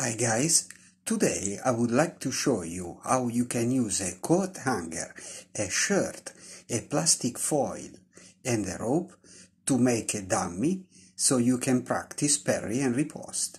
Hi guys, today I would like to show you how you can use a coat hanger, a shirt, a plastic foil and a rope to make a dummy so you can practice parry and riposte.